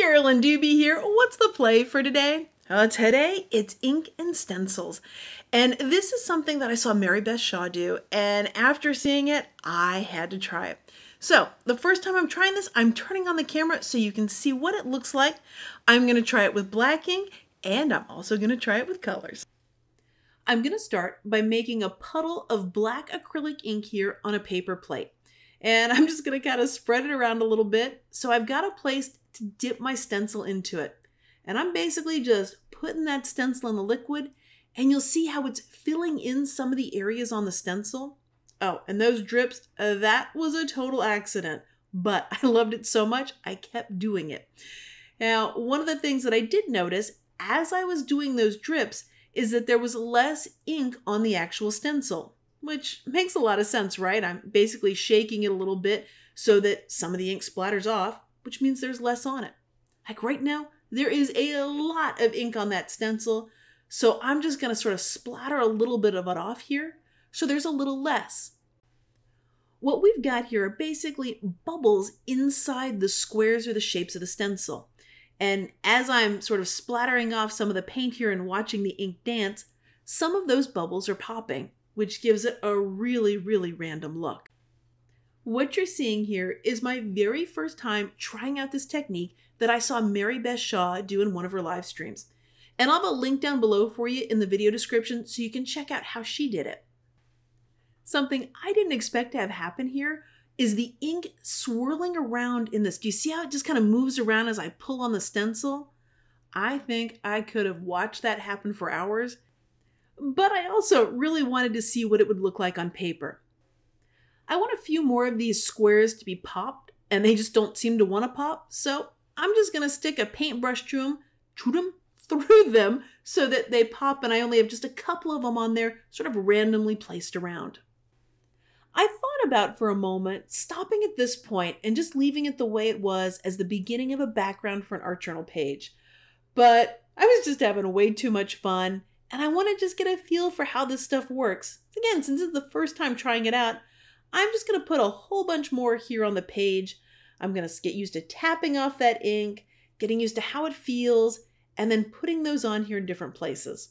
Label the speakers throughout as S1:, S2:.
S1: Carolyn Dube here. What's the play for today? Uh, today, it's ink and stencils. And this is something that I saw Mary Beth Shaw do, and after seeing it, I had to try it. So, the first time I'm trying this, I'm turning on the camera so you can see what it looks like. I'm going to try it with black ink, and I'm also going to try it with colors. I'm going to start by making a puddle of black acrylic ink here on a paper plate. And I'm just going to kind of spread it around a little bit. So I've got a place to dip my stencil into it. And I'm basically just putting that stencil in the liquid and you'll see how it's filling in some of the areas on the stencil. Oh, and those drips, uh, that was a total accident, but I loved it so much I kept doing it. Now, one of the things that I did notice as I was doing those drips is that there was less ink on the actual stencil, which makes a lot of sense, right? I'm basically shaking it a little bit so that some of the ink splatters off, which means there's less on it. Like right now, there is a lot of ink on that stencil, so I'm just going to sort of splatter a little bit of it off here, so there's a little less. What we've got here are basically bubbles inside the squares or the shapes of the stencil. And as I'm sort of splattering off some of the paint here and watching the ink dance, some of those bubbles are popping, which gives it a really, really random look. What you're seeing here is my very first time trying out this technique that I saw Mary Beth Shaw do in one of her live streams. And I'll have a link down below for you in the video description so you can check out how she did it. Something I didn't expect to have happen here is the ink swirling around in this. Do you see how it just kind of moves around as I pull on the stencil? I think I could have watched that happen for hours, but I also really wanted to see what it would look like on paper. I want a few more of these squares to be popped, and they just don't seem to want to pop, so I'm just going to stick a paintbrush to them, to them, through them, so that they pop, and I only have just a couple of them on there, sort of randomly placed around. I thought about for a moment stopping at this point and just leaving it the way it was as the beginning of a background for an art journal page. But I was just having way too much fun and I want to just get a feel for how this stuff works. Again, since it's the first time trying it out, I'm just going to put a whole bunch more here on the page. I'm going to get used to tapping off that ink, getting used to how it feels, and then putting those on here in different places.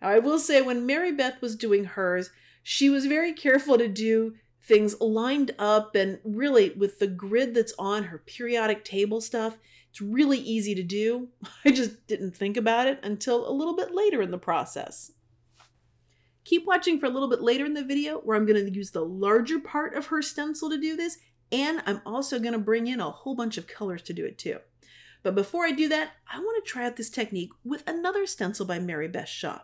S1: Now, I will say when Mary Beth was doing hers, she was very careful to do things lined up and really with the grid that's on her periodic table stuff. It's really easy to do. I just didn't think about it until a little bit later in the process. Keep watching for a little bit later in the video where I'm going to use the larger part of her stencil to do this, and I'm also going to bring in a whole bunch of colors to do it too. But before I do that, I want to try out this technique with another stencil by Mary Beth Shaw.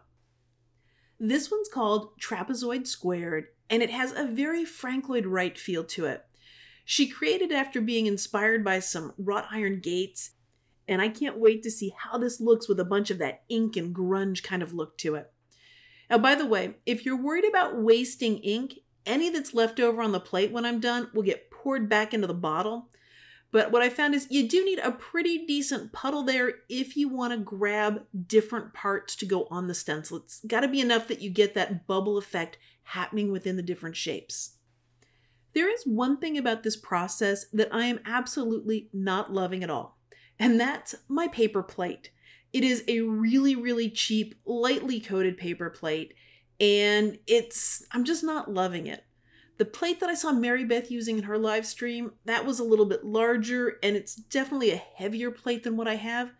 S1: This one's called Trapezoid Squared, and it has a very Frank Lloyd Wright feel to it. She created it after being inspired by some wrought iron gates, and I can't wait to see how this looks with a bunch of that ink and grunge kind of look to it. Now, by the way, if you're worried about wasting ink, any that's left over on the plate when I'm done will get poured back into the bottle. But what I found is you do need a pretty decent puddle there if you want to grab different parts to go on the stencil. It's got to be enough that you get that bubble effect happening within the different shapes. There is one thing about this process that I am absolutely not loving at all, and that's my paper plate. It is a really, really cheap, lightly coated paper plate, and it's, I'm just not loving it. The plate that I saw Mary Beth using in her live stream, that was a little bit larger and it's definitely a heavier plate than what I have.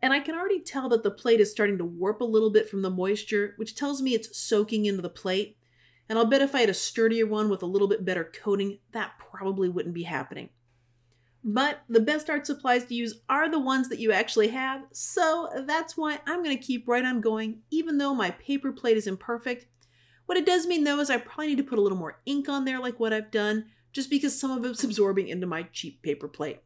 S1: And I can already tell that the plate is starting to warp a little bit from the moisture, which tells me it's soaking into the plate. And I'll bet if I had a sturdier one with a little bit better coating, that probably wouldn't be happening. But the best art supplies to use are the ones that you actually have, so that's why I'm going to keep right on going, even though my paper plate is imperfect. What it does mean though is I probably need to put a little more ink on there like what I've done, just because some of it's absorbing into my cheap paper plate.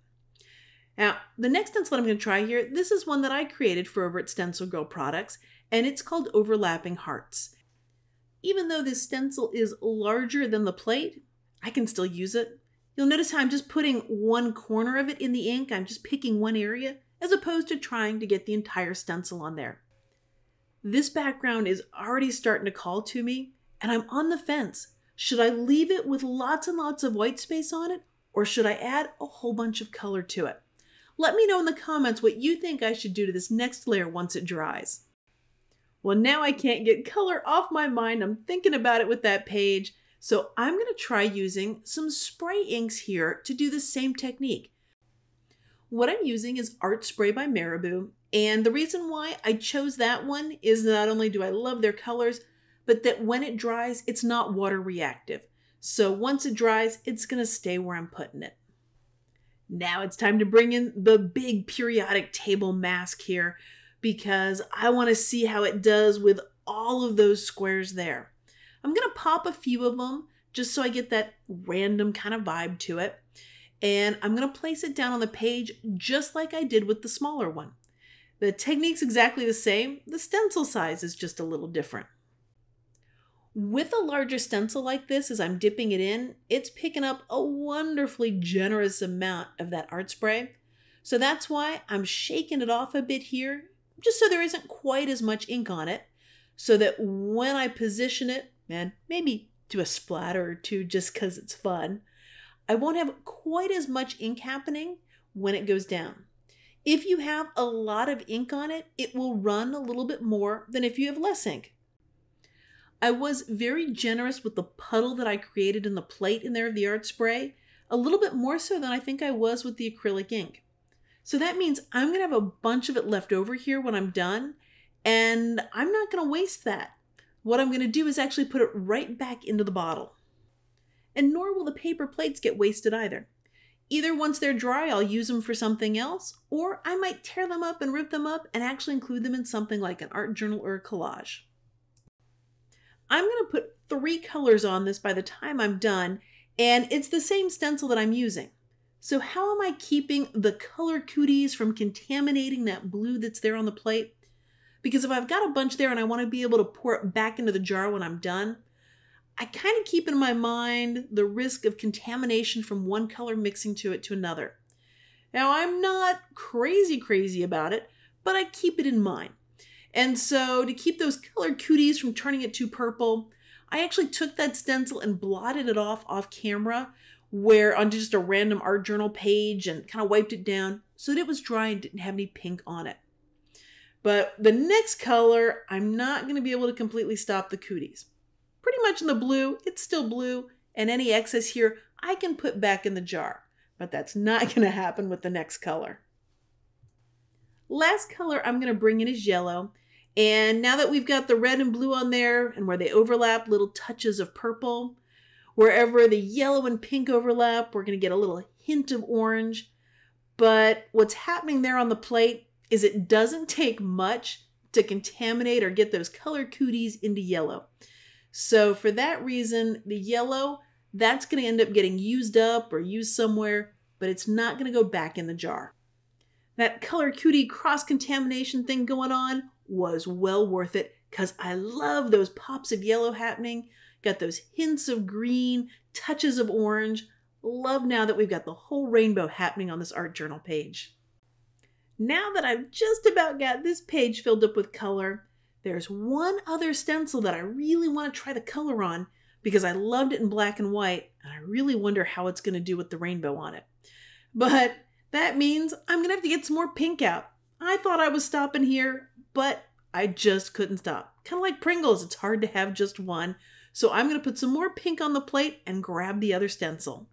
S1: Now, the next stencil I'm going to try here, this is one that I created for over at StencilGirl Products, and it's called Overlapping Hearts. Even though this stencil is larger than the plate, I can still use it. You'll notice how I'm just putting one corner of it in the ink. I'm just picking one area, as opposed to trying to get the entire stencil on there. This background is already starting to call to me, and I'm on the fence. Should I leave it with lots and lots of white space on it, or should I add a whole bunch of color to it? Let me know in the comments what you think I should do to this next layer once it dries. Well, now I can't get color off my mind. I'm thinking about it with that page. So I'm going to try using some spray inks here to do the same technique. What I'm using is Art Spray by Marabu. And the reason why I chose that one is not only do I love their colors, but that when it dries, it's not water reactive. So once it dries, it's going to stay where I'm putting it. Now it's time to bring in the big periodic table mask here because I want to see how it does with all of those squares there. I'm going to pop a few of them just so I get that random kind of vibe to it. And I'm going to place it down on the page just like I did with the smaller one. The technique's exactly the same, the stencil size is just a little different. With a larger stencil like this, as I'm dipping it in, it's picking up a wonderfully generous amount of that art spray. So that's why I'm shaking it off a bit here, just so there isn't quite as much ink on it, so that when I position it, and maybe do a splatter or two just because it's fun, I won't have quite as much ink happening when it goes down. If you have a lot of ink on it, it will run a little bit more than if you have less ink. I was very generous with the puddle that I created in the plate in there of the art spray, a little bit more so than I think I was with the acrylic ink. So that means I'm going to have a bunch of it left over here when I'm done, and I'm not going to waste that. What I'm going to do is actually put it right back into the bottle. And nor will the paper plates get wasted either. Either once they're dry, I'll use them for something else, or I might tear them up and rip them up and actually include them in something like an art journal or a collage. I'm going to put three colors on this by the time I'm done, and it's the same stencil that I'm using. So how am I keeping the color cooties from contaminating that blue that's there on the plate? Because if I've got a bunch there and I want to be able to pour it back into the jar when I'm done, I kind of keep in my mind the risk of contamination from one color mixing to it to another. Now, I'm not crazy crazy about it, but I keep it in mind. And so to keep those colored cooties from turning it too purple, I actually took that stencil and blotted it off off camera where on just a random art journal page and kind of wiped it down so that it was dry and didn't have any pink on it. But the next color, I'm not going to be able to completely stop the cooties. Pretty much in the blue, it's still blue, and any excess here I can put back in the jar. But that's not going to happen with the next color. Last color I'm going to bring in is yellow. And now that we've got the red and blue on there and where they overlap, little touches of purple. Wherever the yellow and pink overlap, we're going to get a little hint of orange. But what's happening there on the plate is it doesn't take much to contaminate or get those color cooties into yellow. So for that reason, the yellow, that's going to end up getting used up or used somewhere, but it's not going to go back in the jar. That color cootie cross contamination thing going on, was well worth it because I love those pops of yellow happening. Got those hints of green, touches of orange. Love now that we've got the whole rainbow happening on this art journal page. Now that I've just about got this page filled up with color, there's one other stencil that I really want to try the color on because I loved it in black and white and I really wonder how it's going to do with the rainbow on it. But that means I'm going to have to get some more pink out. I thought I was stopping here, but I just couldn't stop. Kind of like Pringles, it's hard to have just one. So I'm going to put some more pink on the plate and grab the other stencil.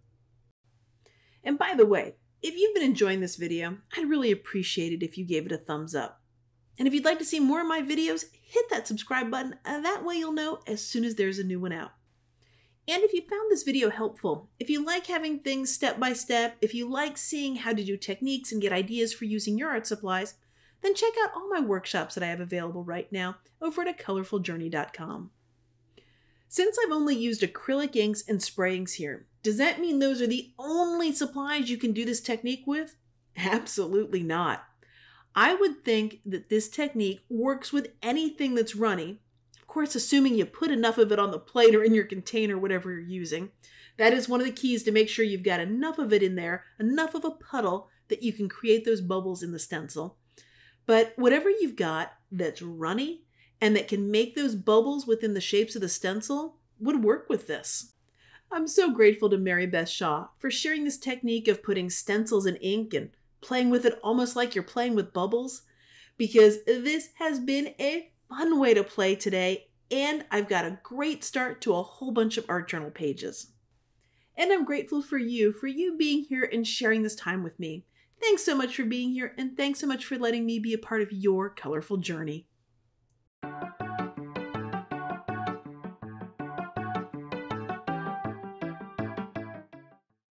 S1: And by the way, if you've been enjoying this video, I'd really appreciate it if you gave it a thumbs up. And if you'd like to see more of my videos, hit that subscribe button, that way you'll know as soon as there's a new one out. And if you found this video helpful, if you like having things step by step, if you like seeing how to do techniques and get ideas for using your art supplies, then check out all my workshops that I have available right now over at acolorfuljourney.com. Since I've only used acrylic inks and spray inks here, does that mean those are the only supplies you can do this technique with? Absolutely not. I would think that this technique works with anything that's runny, of course, assuming you put enough of it on the plate or in your container, whatever you're using. That is one of the keys to make sure you've got enough of it in there, enough of a puddle that you can create those bubbles in the stencil. But whatever you've got that's runny and that can make those bubbles within the shapes of the stencil would work with this. I'm so grateful to Mary Beth Shaw for sharing this technique of putting stencils in ink and playing with it almost like you're playing with bubbles, because this has been a fun way to play today, and I've got a great start to a whole bunch of art journal pages. And I'm grateful for you, for you being here and sharing this time with me. Thanks so much for being here, and thanks so much for letting me be a part of your colorful journey. Thank you.